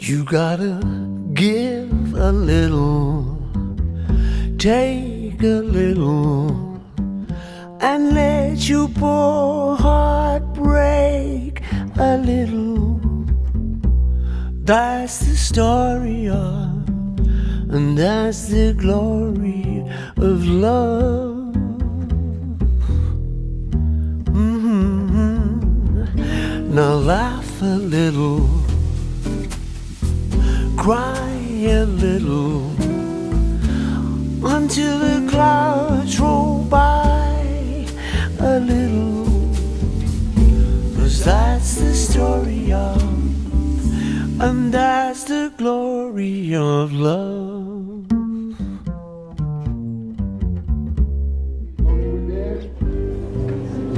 You gotta give a little, take a little, and let your poor heart break a little. That's the story of, and that's the glory of love.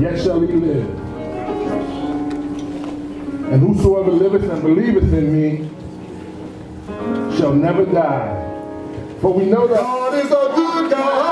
Yet shall he live. And whosoever liveth and believeth in me shall never die. For we know that God is a good God.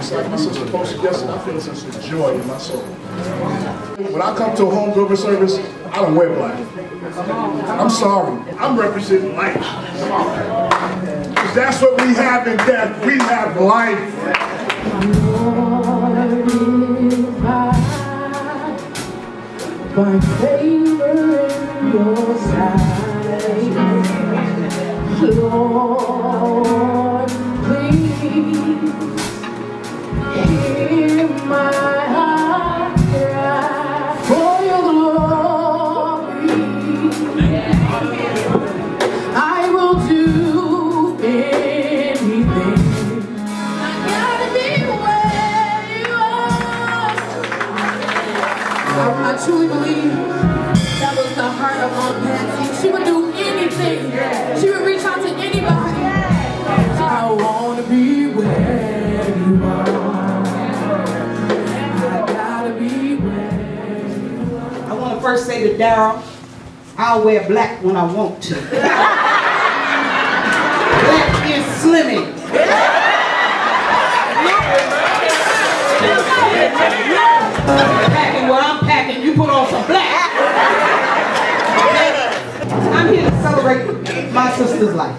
I don't know, just like my sister posted yesterday, I feel a sense of joy in my soul. When I come to a home delivery service, I don't wear black. I'm sorry, I'm representing life. Because that's what we have in death. We have life. Favor in your sight. Lord, please truly believe that was the heart of Aunt Patsy. She would do anything. She would reach out to anybody. I wanna be where you are. I gotta be where I want to first say to Daryl, I'll wear black when I want to. black is slimming. packing what I'm packing, you put on some black. I'm here to celebrate my sister's life.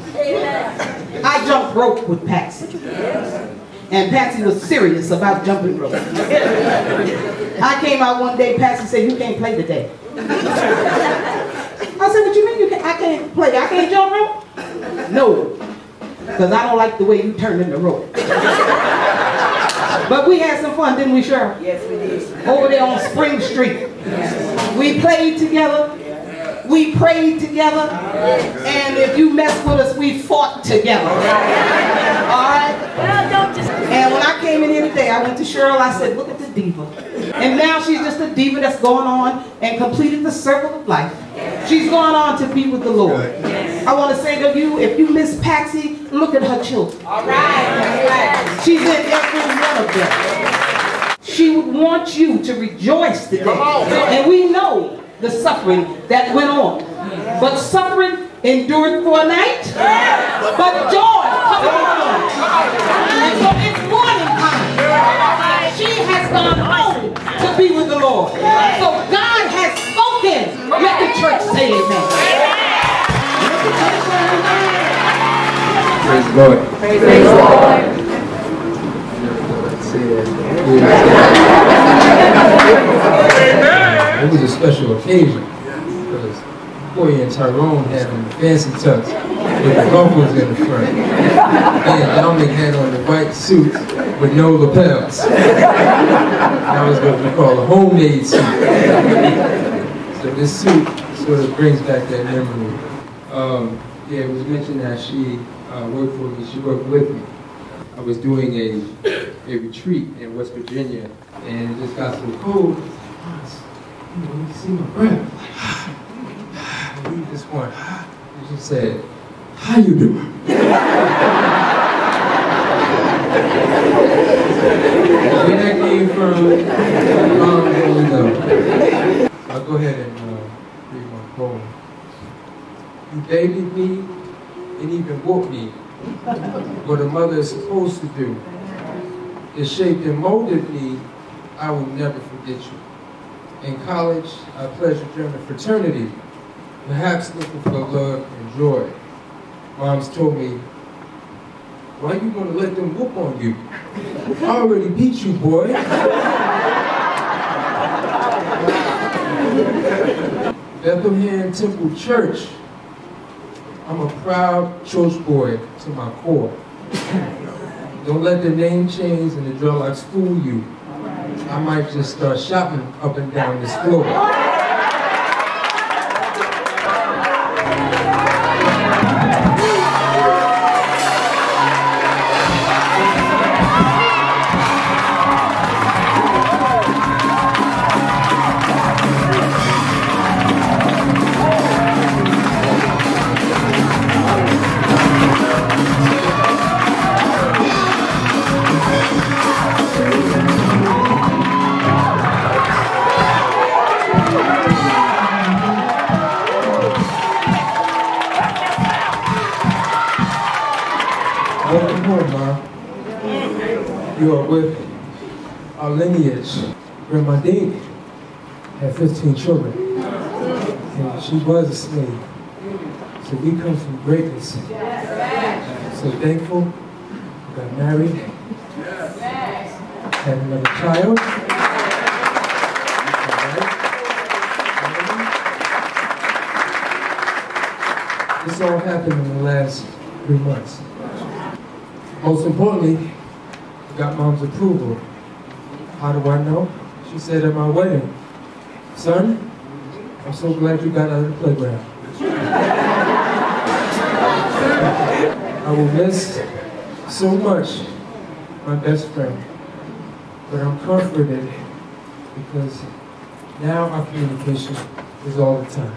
I jumped rope with Patsy. And Patsy was serious about jumping rope. I came out one day, Patsy said, you can't play today. I said, what you mean you can't, I can't play? I can't jump rope? No, because I don't like the way you turn in the rope. But we had some fun, didn't we, Cheryl? Yes, we did. Over there on Spring Street. We played together. We prayed together. And if you mess with us, we fought together. All right? And when I came in here today, I went to Cheryl, I said, look at the diva. And now she's just a diva that's going on and completed the circle of life. She's going on to be with the Lord. I want to say to you, if you miss Patsy, look at her children. All right. She's in every one of them. She would want you to rejoice today. And we know the suffering that went on. But suffering endured for a night, but joy coming on. And so it's morning time. She has gone home to be with the Lord. So God has spoken. Let the church say amen. Praise the Lord. Praise the Lord. It was a special occasion because Boy and Tyrone had fancy tux with the ruffles in the front. And Dominic had on the white suit with no lapels. That was what we call a homemade suit. So this suit sort of brings back that memory. Um, yeah, it was mentioned that she uh, worked for me. She worked with me. I was doing a, a retreat in West Virginia, and it just got so cold. You know, you see my breath. I read this one. And she said, how you doing? Where that came from, I don't know. I'll go ahead and uh, read my poem. You babied me and even whooped me, what a mother is supposed to do. It shaped and molded me, I will never forget you. In college, to join a fraternity, perhaps looking for love and joy. Moms told me, why you gonna let them whoop on you? I already beat you, boy. Bethlehem Temple Church. I'm a proud church boy to my core. Don't let the name change and the dreadlocks fool you. I might just start shopping up and down this floor. Grandma Dee had 15 children. And she was a slave. So we come from greatness. So thankful. We got married. Had another child. This all happened in the last three months. Most importantly, got mom's approval. How do I know? She said at my wedding, son, I'm so glad you got out of the playground. I will miss so much my best friend, but I'm comforted because now our communication is all the time.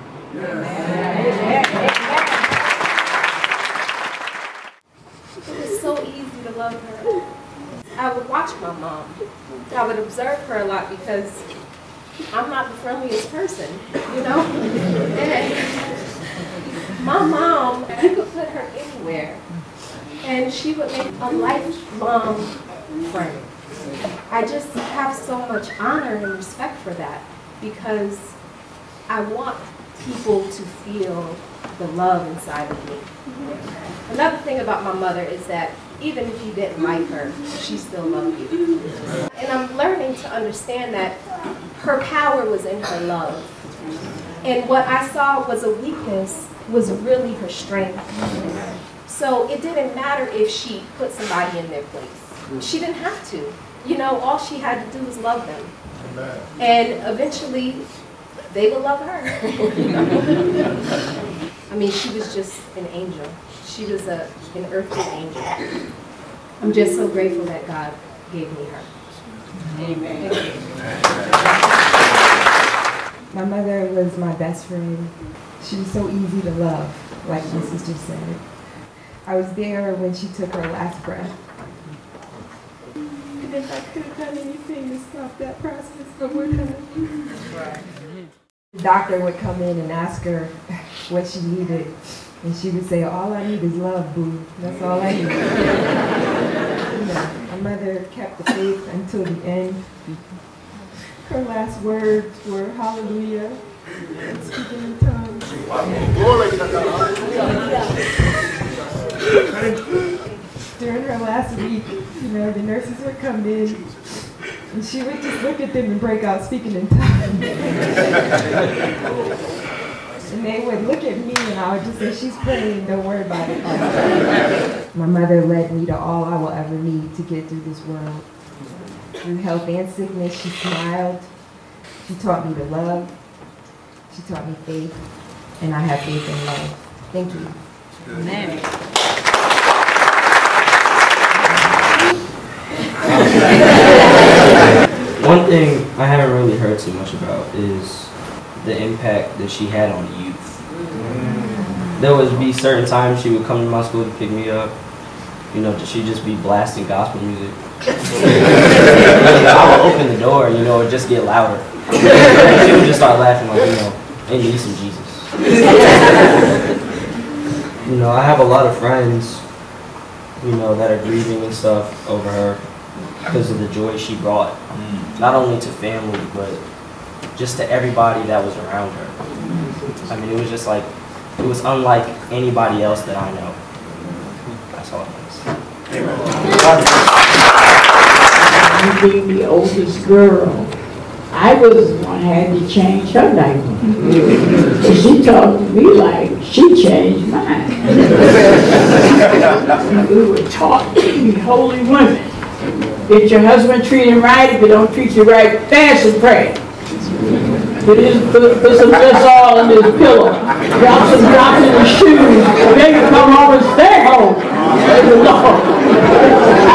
It was so easy to love her. I would watch my mom. I would observe her a lot because I'm not the friendliest person, you know? And my mom, you could put her anywhere, and she would make a lifelong friend. I just have so much honor and respect for that because I want people to feel the love inside of me. Another thing about my mother is that even if you didn't like her, she still loved you. And I'm learning to understand that her power was in her love. And what I saw was a weakness was really her strength. So it didn't matter if she put somebody in their place. She didn't have to. You know, all she had to do was love them. And eventually, they will love her. I mean, she was just an angel. She was a, an earthly angel. I'm just so grateful that God gave me her. Amen. My mother was my best friend. She was so easy to love, like my sister said. I was there when she took her last breath. And if I could have done anything to stop that process, I would have. The doctor would come in and ask her what she needed. And she would say, all I need is love, boo. That's all I need. you know, my mother kept the faith until the end. Her last words were hallelujah, and speaking in tongues. During her last week, you know, the nurses would come in and she would just look at them and break out speaking in tongues. and they would look at me and I would just say, she's praying, don't worry about it. My mother led me to all I will ever need to get through this world. Through health and sickness, she smiled. She taught me to love. She taught me faith. And I have faith in love. Thank you. Amen. One thing I haven't really heard too much about is the impact that she had on youth. Mm. There would be certain times she would come to my school to pick me up. You know, she'd just be blasting gospel music. I would open the door and, you know, it just get louder. she would just start laughing like, you know, they need some Jesus. you know, I have a lot of friends, you know, that are grieving and stuff over her because of the joy she brought, mm. not only to family, but just to everybody that was around her. I mean, it was just like, it was unlike anybody else that I know. That's all it You being the oldest girl, I was the one had to change her diaper. she talked to me like she changed mine. we were taught to be holy women. Get your husband treated right. If he don't treat you right, fast and pray. Put, his, put, put some all in his pillow. Drop some drops in his shoes. Then you come home and stay home.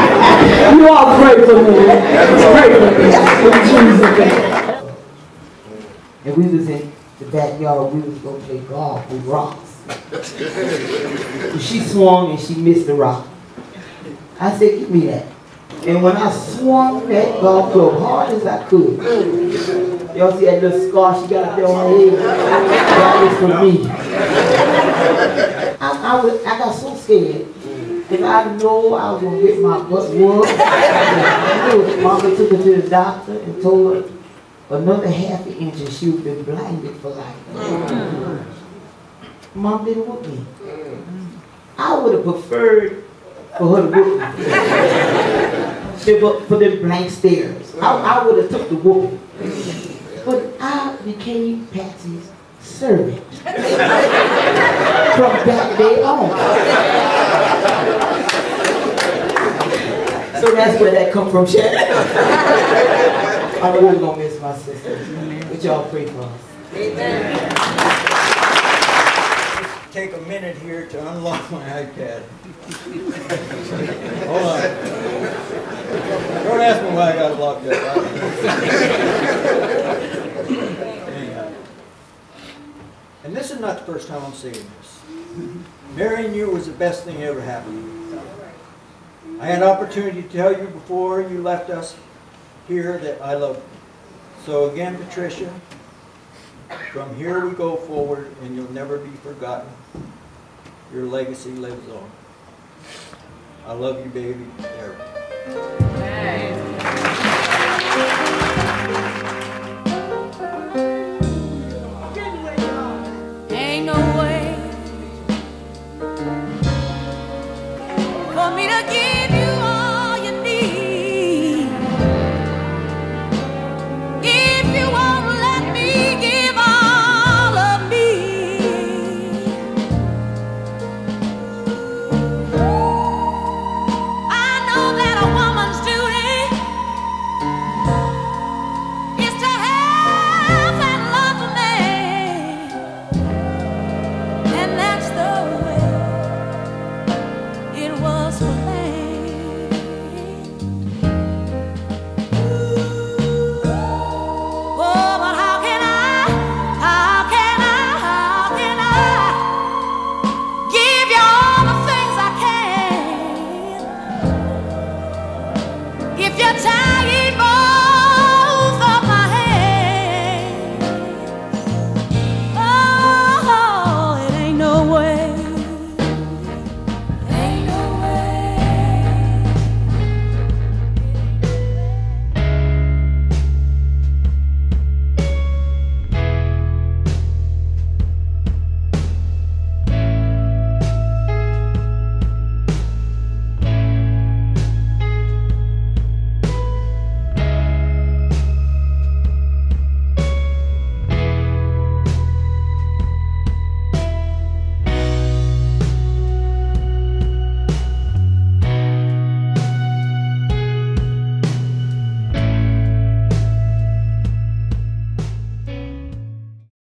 You all pray for me. Pray for me. In Jesus' name. And we was in the backyard. We was to play golf with rocks. she swung and she missed the rock. I said, give me that. And when I swung that golf club hard as I could, y'all see that little scar she got there on her head? That was for me. I, I, was, I got so scared. Because I know I was going to get my butt whooped. Mama took her to the doctor and told her another half an inch and she would been blinded for life. Mom didn't whoop me. I would have preferred for her to whoop me. For them blank stares. I, I would have took the whoop. But I became Patsy's servant. From that day on. So that's where that come from, Chad. I'm really gonna miss my sister. But y'all pray for us. Amen take a minute here to unlock my iPad. Hold on. Don't ask me why I got it locked up. And this is not the first time I'm saying this. Marrying you was the best thing ever happened. To me. I had an opportunity to tell you before you left us here that I love you. So again, Patricia, from here we go forward and you'll never be forgotten. Your legacy lives on. I love you, baby. There.